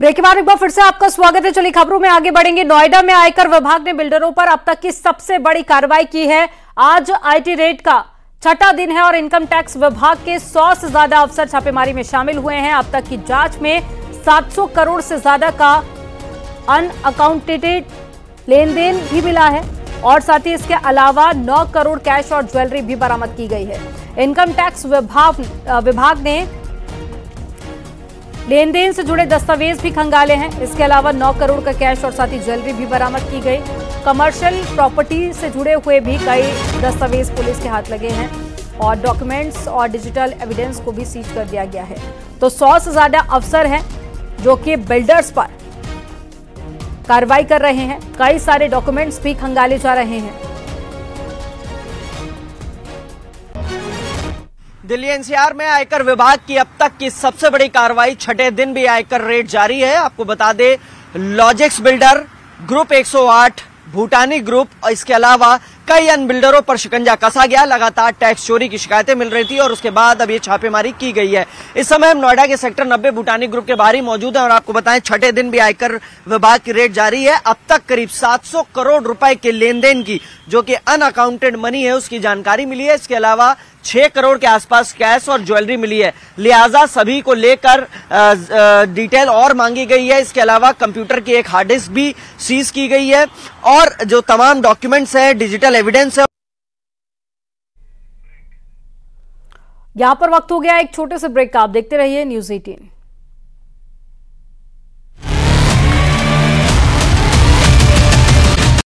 Break के बाद एक बार फिर से आपका स्वागत है। चलिए खबरों में आगे बढ़ेंगे। नोएडा में आयकर विभाग ने बिल्डरों पर अब तक की सबसे बड़ी कार्रवाई की है। आज आईटी रेट का छठा दिन है और इनकम टैक्स विभाग के 100 से ज़्यादा अफसर छापेमारी में शामिल हुए हैं। अब तक की जाँच में 700 करोड़ से ज़्यादा का अनअकाउंटेड लेन देन भी मिला है और साथ ही इसके अलावा 9 करोड़ कैश और ज्वेलरी भी बरामद की गई है। इनकम टैक्स विभाग विभाग ने लेन देन से जुड़े दस्तावेज़ भी खंगाले हैं। इसके अलावा 9 करोड़ का कैश और साथ ही ज्वेलरी भी बरामद की गई। कमर्शियल प्रॉपर्टी से जुड़े हुए भी कई दस्तावेज़ पुलिस के हाथ लगे हैं और डॉक्यूमेंट्स और डिजिटल एविडेंस को भी सीज कर दिया गया है। तो सौ से ज़्यादा अफसर हैं जो कि बिल्डर्स पर कार्रवाई कर रहे हैं। कई सारे डॉक्यूमेंट्स भी खंगाले जा रहे हैं। दिल्ली एनसीआर में आयकर विभाग की अब तक की सबसे बड़ी कार्रवाई छठे दिन भी आयकर रेट जारी है। आपको बता दें, logix builder, group 108 Bhutani group, और इसके अलावा कई अन्य बिल्डरों पर शिकंजा कसा गया, लगातार टैक्स चोरी की शिकायतें मिल रही थी और उसके बाद अब ये छापेमारी की गई है। इस समय हम नोएडा के सेक्टर 90 भूटानी ग्रुप के बाहर ही मौजूद हैं और आपको बताएँ, छठे दिन भी आयकर विभाग की रेट जारी है। अब तक करीब 700 करोड़ रुपए के लेन देन की, जो कि अनअकाउंटेड मनी है, उसकी जानकारी मिली है। इसके अलावा छह करोड़ के आसपास कैश और ज्वेलरी मिली है। लिहाजा सभी को लेकर डिटेल और मांगी गई है। इसके अलावा कंप्यूटर की एक हार्ड डिस्क भी सीज की गई है। और जो तमाम डॉक्यूमेंट्स है, डिजिटल एविडेंस है। यहाँ पर वक्त हो गया एक छोटे से ब्रेक का। आप देखते रहिए न्यूज़ एटीन